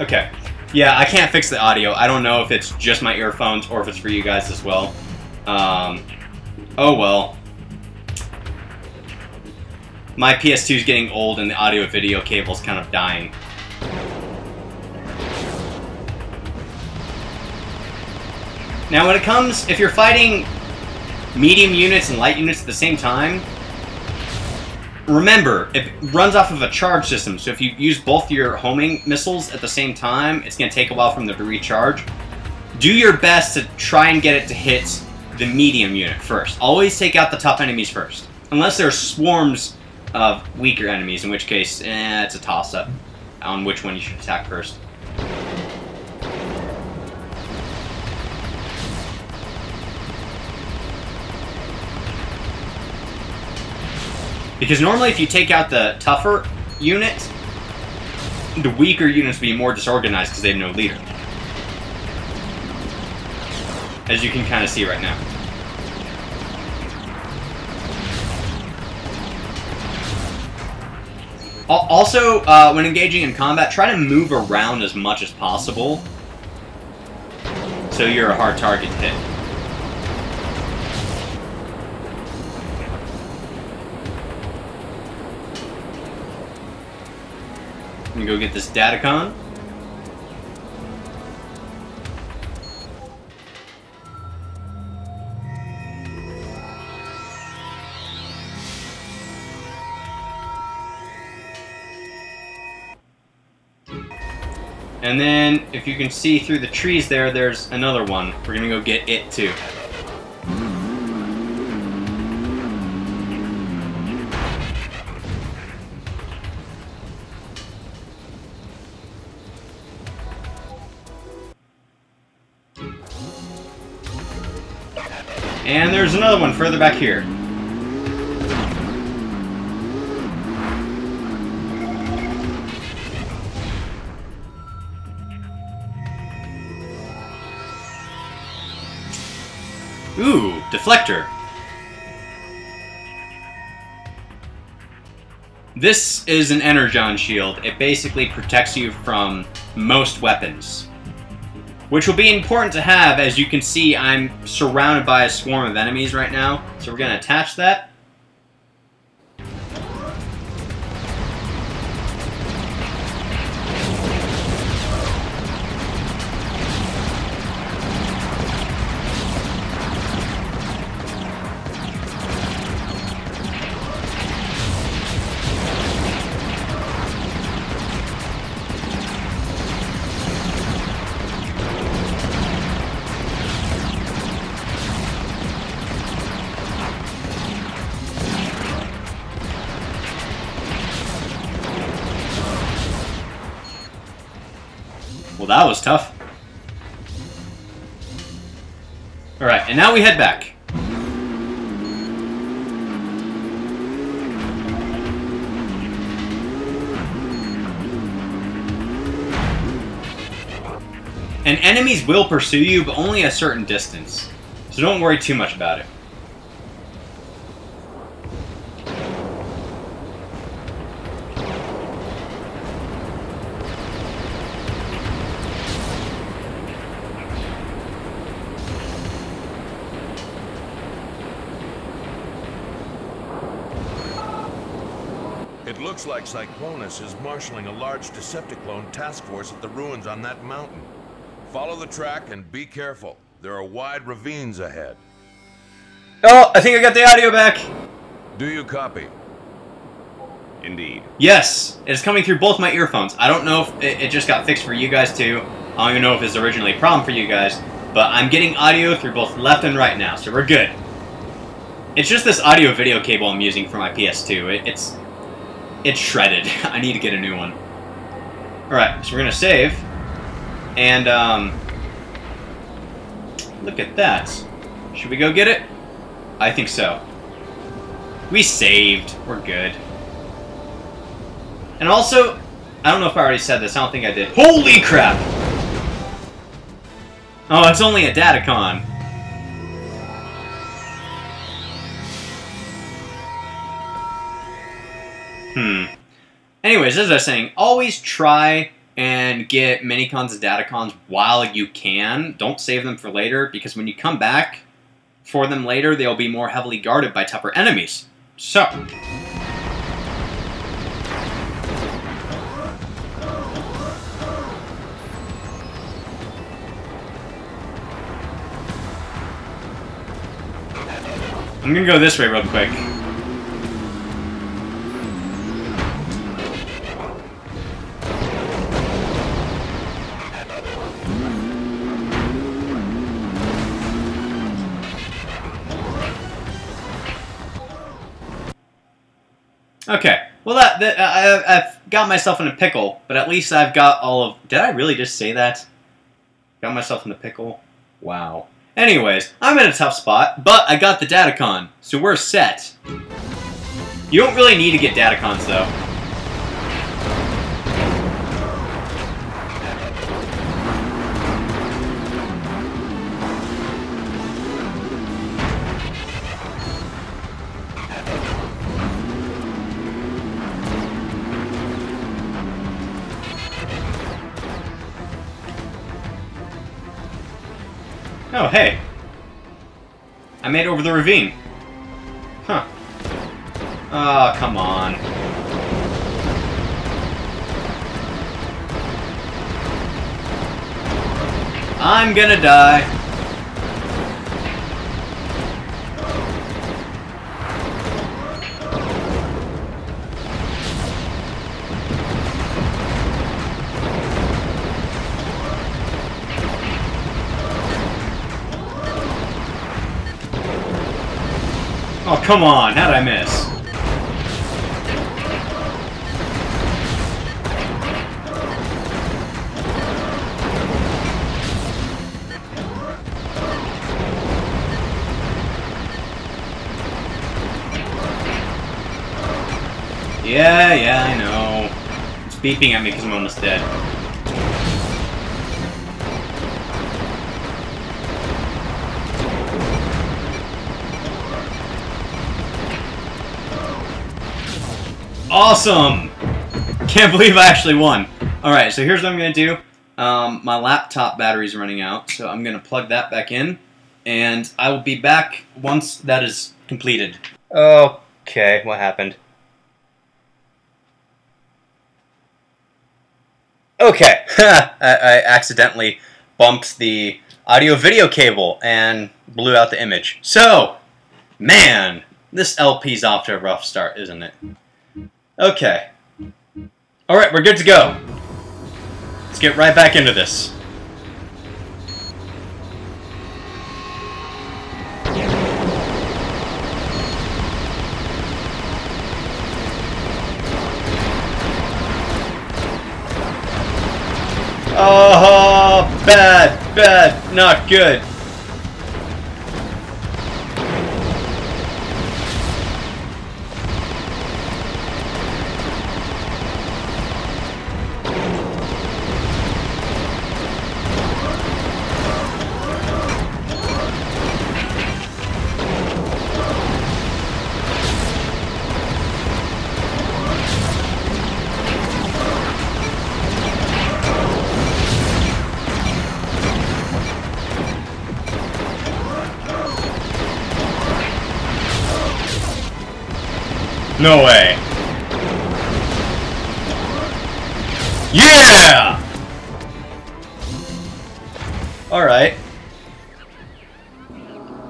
Okay. Yeah, I can't fix the audio. I don't know if it's just my earphones or if it's for you guys as well. Um, oh well. My PS2 is getting old and the audio video cable's kind of dying. Now when it comes, if you're fighting medium units and light units at the same time, remember, it runs off of a charge system, so if you use both your homing missiles at the same time, it's going to take a while for them to recharge. Do your best to try and get it to hit the medium unit first. Always take out the tough enemies first. Unless there are swarms of weaker enemies, in which case, eh, it's a toss-up on which one you should attack first. Because normally if you take out the tougher unit, the weaker units will be more disorganized because they have no leader. As you can kind of see right now. Also, uh, when engaging in combat, try to move around as much as possible. So you're a hard target to hit. Go get this Datacon. And then, if you can see through the trees there, there's another one. We're gonna go get it too. And there's another one further back here. Ooh, deflector. This is an Energon shield. It basically protects you from most weapons. Which will be important to have, as you can see I'm surrounded by a swarm of enemies right now. So we're going to attach that. Well, that was tough. Alright, and now we head back. And enemies will pursue you, but only a certain distance. So don't worry too much about it. It looks like Cyclonus is marshaling a large Decepticlone task force at the ruins on that mountain. Follow the track and be careful. There are wide ravines ahead. Oh, I think I got the audio back. Do you copy? Indeed. Yes, it's coming through both my earphones. I don't know if it, it just got fixed for you guys too. I don't even know if it's originally a problem for you guys, but I'm getting audio through both left and right now, so we're good. It's just this audio video cable I'm using for my PS2. It, it's it's shredded. I need to get a new one. Alright, so we're gonna save. And um look at that. Should we go get it? I think so. We saved. We're good. And also, I don't know if I already said this. I don't think I did. Holy crap! Oh, it's only a Datacon. Hmm. Anyways, as I was saying, always try and get minicons and datacons while you can. Don't save them for later because when you come back for them later, they'll be more heavily guarded by tougher enemies. So, I'm gonna go this way real quick. I, I've got myself in a pickle, but at least I've got all of. Did I really just say that? Got myself in a pickle. Wow. Anyways, I'm in a tough spot, but I got the Datacon, so we're set. You don't really need to get Datacons though. Oh, hey. I made it over the ravine. Huh. Oh, come on. I'm gonna die. Come on. How did I miss? Yeah, yeah, I know. It's beeping at me because I'm almost dead. Awesome! Can't believe I actually won. Alright, so here's what I'm going to do. Um, my laptop battery's running out, so I'm going to plug that back in. And I will be back once that is completed. Okay, what happened? Okay, I, I accidentally bumped the audio-video cable and blew out the image. So, man, this LP's off to a rough start, isn't it? Okay. Alright, we're good to go. Let's get right back into this. Oh, bad, bad, not good. No way. Yeah! Alright.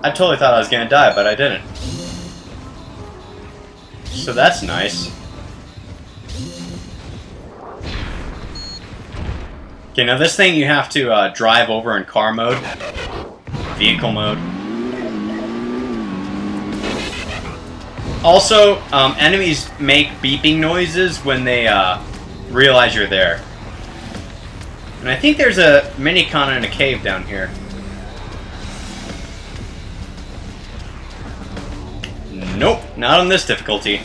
I totally thought I was gonna die, but I didn't. So that's nice. Okay, now this thing you have to uh, drive over in car mode. Vehicle mode. Also, um, enemies make beeping noises when they uh, realize you're there. And I think there's a minicon in a cave down here. Nope, not on this difficulty.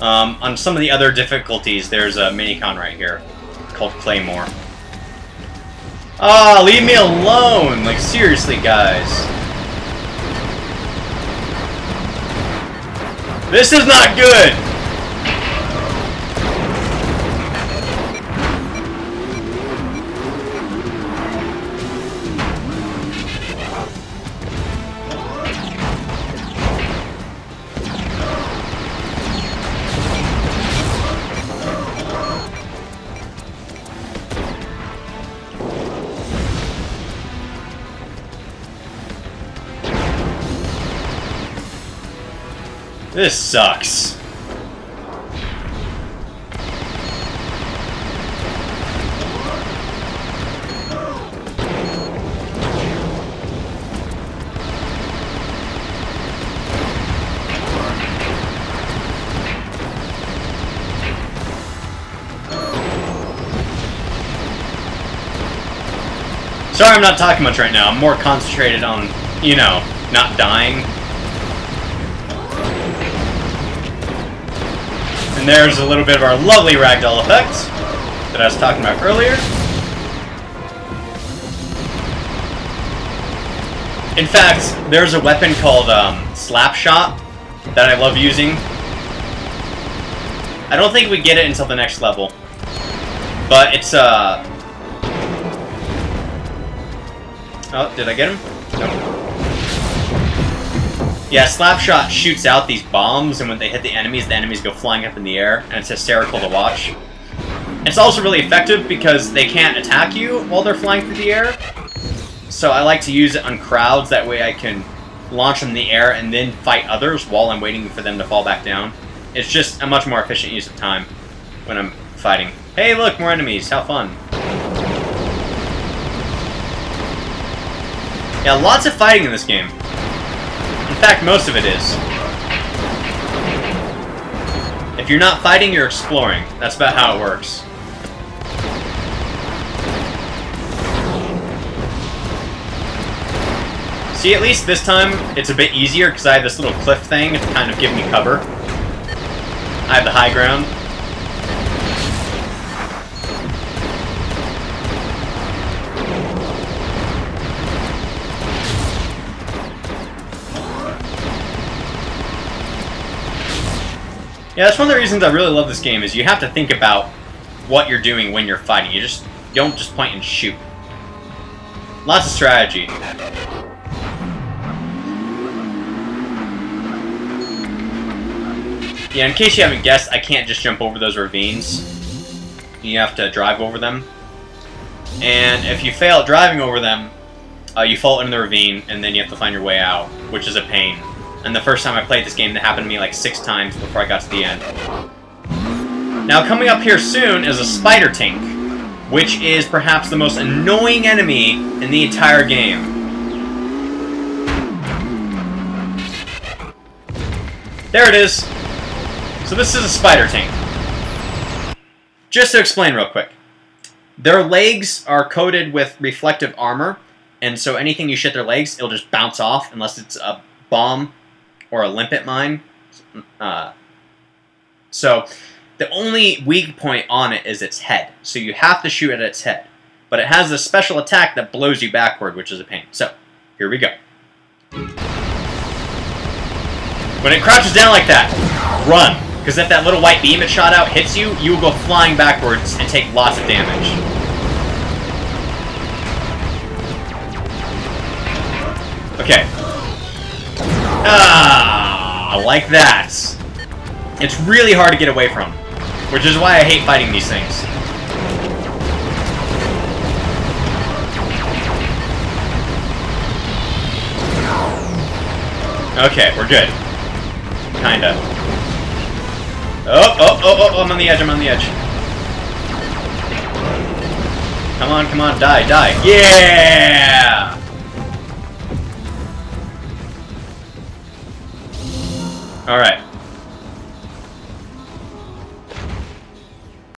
Um, on some of the other difficulties, there's a minicon right here called Claymore. Ah, oh, leave me alone! Like, seriously, guys. This is not good! This sucks. Sorry I'm not talking much right now. I'm more concentrated on, you know, not dying. And there's a little bit of our lovely ragdoll effect that I was talking about earlier. In fact, there's a weapon called um, Slapshot that I love using. I don't think we get it until the next level. But it's, uh, Oh, did I get him? No. Yeah, Slapshot shoots out these bombs, and when they hit the enemies, the enemies go flying up in the air, and it's hysterical to watch. It's also really effective because they can't attack you while they're flying through the air. So I like to use it on crowds, that way I can launch them in the air and then fight others while I'm waiting for them to fall back down. It's just a much more efficient use of time when I'm fighting. Hey, look, more enemies. How fun. Yeah, lots of fighting in this game. Fact, most of it is. If you're not fighting, you're exploring. That's about how it works. See, at least this time, it's a bit easier because I have this little cliff thing to kind of give me cover. I have the high ground. Yeah, that's one of the reasons I really love this game, is you have to think about what you're doing when you're fighting. You just you don't just point and shoot. Lots of strategy. Yeah, in case you haven't guessed, I can't just jump over those ravines. You have to drive over them. And if you fail driving over them, uh, you fall into the ravine, and then you have to find your way out, which is a pain. And the first time I played this game, that happened to me like six times before I got to the end. Now, coming up here soon is a Spider Tank, which is perhaps the most annoying enemy in the entire game. There it is. So this is a Spider Tank. Just to explain real quick. Their legs are coated with reflective armor, and so anything you shoot their legs, it'll just bounce off unless it's a bomb or a limpet mine. Uh, so the only weak point on it is its head. So you have to shoot at its head. But it has a special attack that blows you backward, which is a pain. So, here we go. When it crouches down like that, run. Because if that little white beam it shot out hits you, you will go flying backwards and take lots of damage. Okay, Ah, like that. It's really hard to get away from, which is why I hate fighting these things. Okay, we're good. Kinda. Oh, oh, oh, oh, I'm on the edge, I'm on the edge. Come on, come on, die, die. Yeah! Alright.